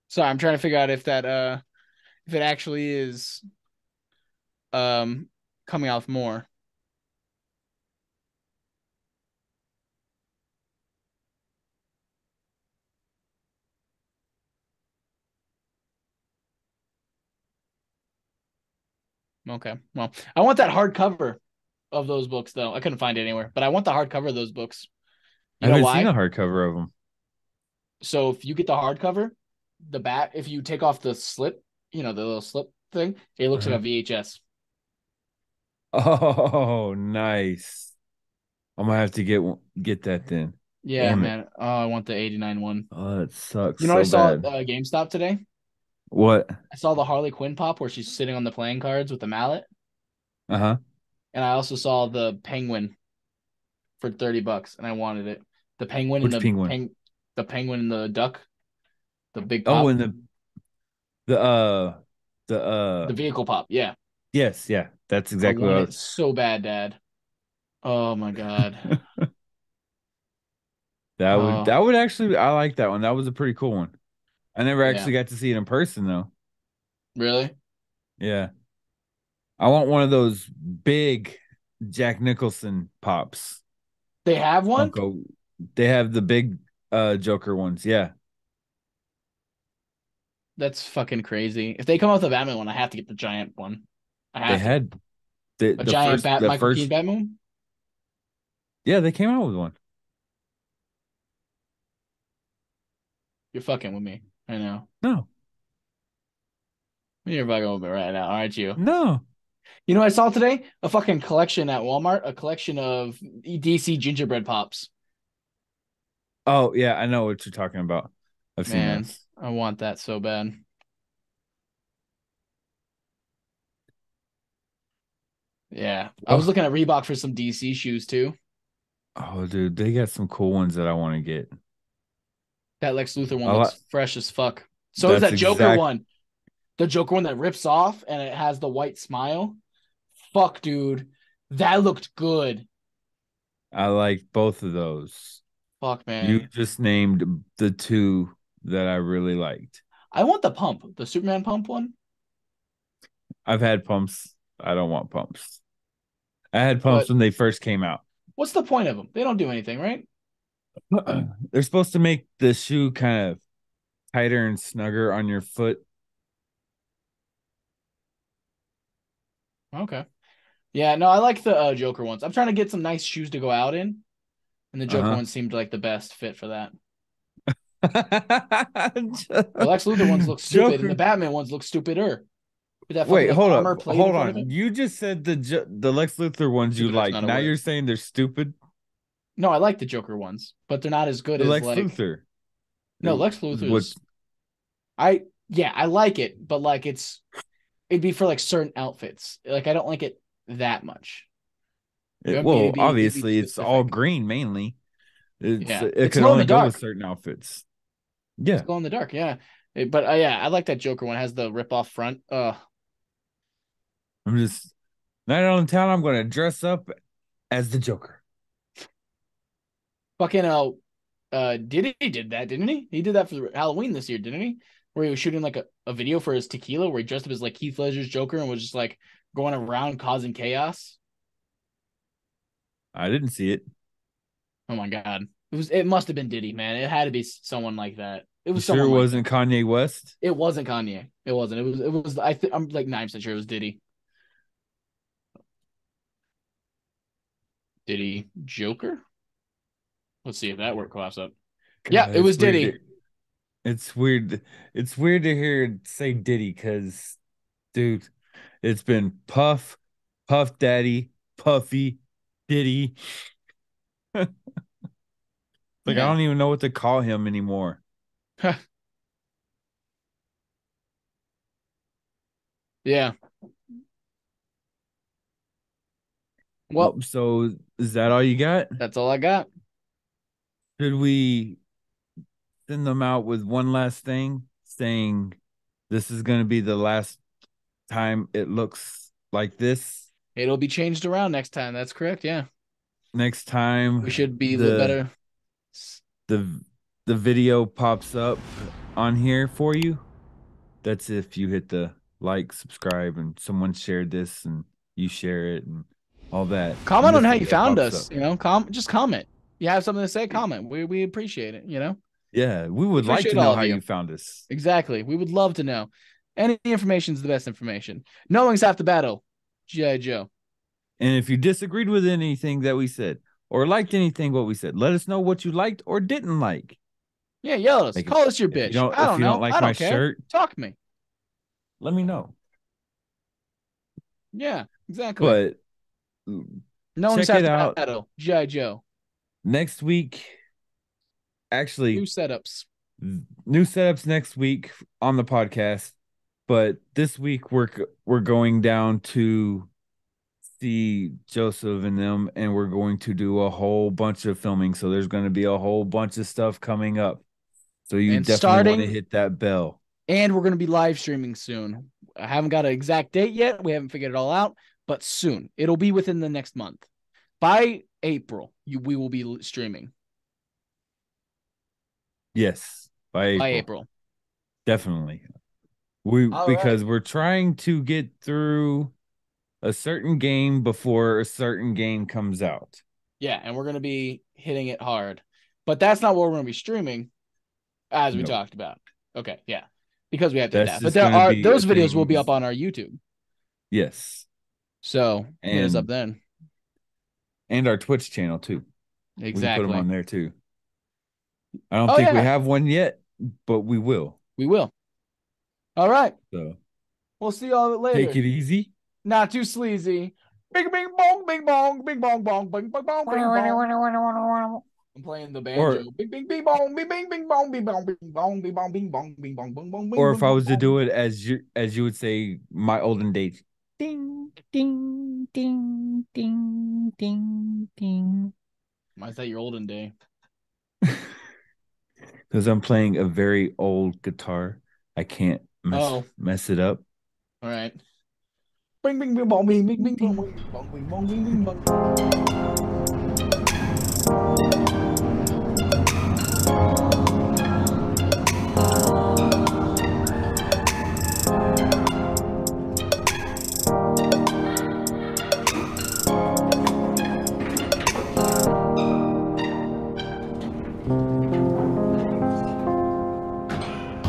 Speaker 2: Sorry, I'm trying to figure out if that uh if it actually is um coming out with more. Okay. Well, I want that hardcover of those books though. I couldn't find it anywhere, but I want the hardcover of those books. You
Speaker 1: I haven't
Speaker 2: why?
Speaker 1: seen a hardcover of them.
Speaker 2: So if you get the hardcover, the back, if you take off the slip, you know, the little slip thing, it looks like a VHS.
Speaker 1: Oh, nice. I'm gonna have to get get that then.
Speaker 2: Yeah,
Speaker 1: Damn it.
Speaker 2: man. Oh, I want the 89 one.
Speaker 1: Oh, that sucks.
Speaker 2: You know, what
Speaker 1: so
Speaker 2: I saw
Speaker 1: bad.
Speaker 2: at uh, GameStop today.
Speaker 1: What?
Speaker 2: I saw the Harley Quinn pop where she's sitting on the playing cards with the mallet,
Speaker 1: Uh huh.
Speaker 2: and I also saw the penguin for 30 bucks, and I wanted it. The penguin
Speaker 1: Which
Speaker 2: and the
Speaker 1: penguin?
Speaker 2: peng- the penguin and the duck, the big pop,
Speaker 1: Oh, and the the uh the uh
Speaker 2: the vehicle pop. Yeah,
Speaker 1: yes, yeah, that's exactly
Speaker 2: I
Speaker 1: what I was.
Speaker 2: so bad, Dad. Oh my god.
Speaker 1: That would
Speaker 2: Oh.
Speaker 1: that would actually I like that one. That was a pretty cool one. I never
Speaker 2: Yeah.
Speaker 1: actually got to see it in person though.
Speaker 2: really?
Speaker 1: Yeah. I want one of those big Jack Nicholson pops.
Speaker 2: They have one.
Speaker 1: They have the big uh Joker ones. Yeah.
Speaker 2: That's fucking crazy. If they come out with a Batman one, I have to get the giant one. I have
Speaker 1: They
Speaker 2: to.
Speaker 1: had the,
Speaker 2: a
Speaker 1: the
Speaker 2: giant
Speaker 1: first,
Speaker 2: Bat
Speaker 1: the
Speaker 2: Michael
Speaker 1: first
Speaker 2: Keaton Batman.
Speaker 1: Yeah, they came out with one.
Speaker 2: You're fucking with me. I know.
Speaker 1: No.
Speaker 2: You're fucking with me right now, aren't you?
Speaker 1: No.
Speaker 2: You know what I saw today? A fucking collection at Walmart. A collection of DC gingerbread pops.
Speaker 1: Oh, yeah, I know what you're talking about. I've seen
Speaker 2: Man,
Speaker 1: those.
Speaker 2: I want that so bad. Yeah, I was
Speaker 1: Oh.
Speaker 2: looking at Reebok for some DC shoes too.
Speaker 1: Oh, dude, they got some cool ones that I want to get.
Speaker 2: That Lex Luthor one looks fresh as fuck. So is that Joker
Speaker 1: exact-
Speaker 2: one. The Joker one that rips off and it has the white smile. Fuck, dude. That looked good.
Speaker 1: I like both of those.
Speaker 2: Fuck, man.
Speaker 1: You just named the two that I really liked.
Speaker 2: I want the pump, the Superman pump one.
Speaker 1: I've had pumps. I don't want pumps. I had pumps
Speaker 2: But-
Speaker 1: when they first came out.
Speaker 2: What's the point of them? They don't do anything, right?
Speaker 1: They're supposed to make the shoe kind of tighter and snugger on your foot.
Speaker 2: Okay. Yeah, no, I like the uh, Joker ones. I'm trying to get some nice shoes to go out in, and the Joker
Speaker 1: Uh-huh.
Speaker 2: one seemed like the best fit for that.
Speaker 1: the
Speaker 2: The Lex Luthor ones look stupid, and the Batman ones look stupider. That
Speaker 1: Wait, hold
Speaker 2: armor
Speaker 1: up, hold on. You just said the Jo- the Lex Luthor ones you
Speaker 2: Stupid is
Speaker 1: like. Now you're saying they're stupid.
Speaker 2: No, I like the Joker ones, but they're not as good
Speaker 1: The
Speaker 2: as
Speaker 1: Lex
Speaker 2: like
Speaker 1: Luthor.
Speaker 2: no Lex Luthor.
Speaker 1: What-
Speaker 2: is- I yeah, I like it, but like it's it'd be for like certain outfits. Like I don't like it that much.
Speaker 1: It- well,
Speaker 2: be-
Speaker 1: obviously, it's all green mainly. It's,
Speaker 2: Yeah.
Speaker 1: it
Speaker 2: It's in
Speaker 1: only
Speaker 2: the
Speaker 1: go with certain outfits. Yeah,
Speaker 2: Glow in the dark, yeah. It- but uh, yeah, I like that Joker one. It has the rip off front. Uh,
Speaker 1: I'm just night out in town. I'm going to dress up as the Joker.
Speaker 2: fucking uh, uh, Diddy did that, didn't he? He did that for Halloween this year, didn't he? Where he was shooting like a, a video for his tequila, where he dressed up as like Heath Ledger's Joker and was just like going around causing chaos.
Speaker 1: I didn't see it.
Speaker 2: Oh my god, it was it must have been Diddy, man. It had to be someone like that. It
Speaker 1: You
Speaker 2: was
Speaker 1: sure
Speaker 2: someone
Speaker 1: it
Speaker 2: like
Speaker 1: wasn't Kanye West?
Speaker 2: It wasn't Kanye. It wasn't. It was. It was. I think I'm like nine percent sure it was Diddy. Diddy Joker. Let's see if that word pops up. Yeah, it was Diddy.
Speaker 1: to- It's weird. It's weird to hear it say Diddy because, dude, it's been Puff, Puff Daddy, Puffy, Diddy. like I don't even know what to call him anymore.
Speaker 2: Yeah. Well,
Speaker 1: Well, so is that all you got?
Speaker 2: that's all I got.
Speaker 1: Should we send them out with one last thing saying this is going to be the last time it looks like this?
Speaker 2: It'll be changed around next time. That's correct. Yeah,
Speaker 1: Next time
Speaker 2: we should be a little
Speaker 1: The-
Speaker 2: better.
Speaker 1: the the video pops up on here for you. that's if you hit the like, subscribe, and someone shared this and you share it and all that.
Speaker 2: Comment on how you found us.
Speaker 1: up.
Speaker 2: You know, com just comment. You have something to say, comment. We we appreciate it. You know,
Speaker 1: Yeah, we would like to know how
Speaker 2: you.
Speaker 1: you found us.
Speaker 2: exactly. We would love to know. Any information is the best information. Knowing's half the battle. GI Joe.
Speaker 1: And if you disagreed with anything that we said or liked anything what we said, let us know what you liked or didn't like.
Speaker 2: Yeah, yell at us.
Speaker 1: Like,
Speaker 2: Call us your
Speaker 1: you
Speaker 2: bitch.
Speaker 1: don't,
Speaker 2: I
Speaker 1: if
Speaker 2: don't
Speaker 1: you
Speaker 2: know.
Speaker 1: don't like
Speaker 2: I don't
Speaker 1: my
Speaker 2: care.
Speaker 1: shirt,
Speaker 2: Talk to me.
Speaker 1: let me know.
Speaker 2: Yeah, exactly.
Speaker 1: But check
Speaker 2: half
Speaker 1: it out.
Speaker 2: battle. GI Joe.
Speaker 1: next week, actually,
Speaker 2: New setups.
Speaker 1: new setups next week on the podcast. But this week we're we're going down to see Joseph and them, and we're going to do a whole bunch of filming. So there's going to be a whole bunch of stuff coming up. So you
Speaker 2: And
Speaker 1: definitely want to hit that bell.
Speaker 2: And we're going to be live streaming soon. I haven't got an exact date yet. We haven't figured it all out, but soon. It'll be within the next month. By April, you, we will be streaming.
Speaker 1: Yes, by April,
Speaker 2: By April.
Speaker 1: definitely. We
Speaker 2: All
Speaker 1: because we're trying to get through a certain game before a certain game comes out.
Speaker 2: Yeah, and we're going to be hitting it hard. But that's not what we're going to be streaming as we
Speaker 1: No.
Speaker 2: talked about. Okay, yeah. Because we have to that. But there are those videos will be up on our YouTube.
Speaker 1: Yes,
Speaker 2: So, hit us up then.
Speaker 1: and our Twitch channel too. Exactly. We put them on there too. I don't
Speaker 2: Oh,
Speaker 1: think we have one yet, but we will.
Speaker 2: We will. All right.
Speaker 1: So
Speaker 2: We'll see y'all later.
Speaker 1: take it easy.
Speaker 2: Not too sleazy. Bing bing bong, bing bong, bing bong bong, bing bong bong, bing bong. I'm playing the banjo.
Speaker 1: Or-
Speaker 2: bing bing bing bong, bing bing bing bong, bing bong, bing bong, bing bong, bing bong, bing bong, bing bong,
Speaker 1: Or if I was to do it as you as you would say my olden days.
Speaker 3: Ding, ding, ding, ding, ding, ding.
Speaker 2: Why is that your olden day?
Speaker 1: Because I'm playing a very old guitar. I can't mess,
Speaker 2: Oh.
Speaker 1: mess it up.
Speaker 2: All right. Bing bing bing bong, bing bing bing bong, bing bong, bing bong, bing bing bong.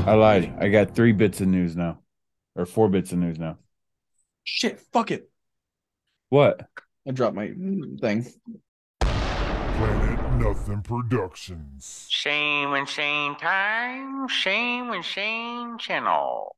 Speaker 1: I lied. I got three bits of news now. Or four bits of news now.
Speaker 2: Shit, fuck it.
Speaker 1: What?
Speaker 2: I dropped my thing.
Speaker 4: Planet Nothing Productions.
Speaker 3: Shame and Shane time. Shame and Shane channel.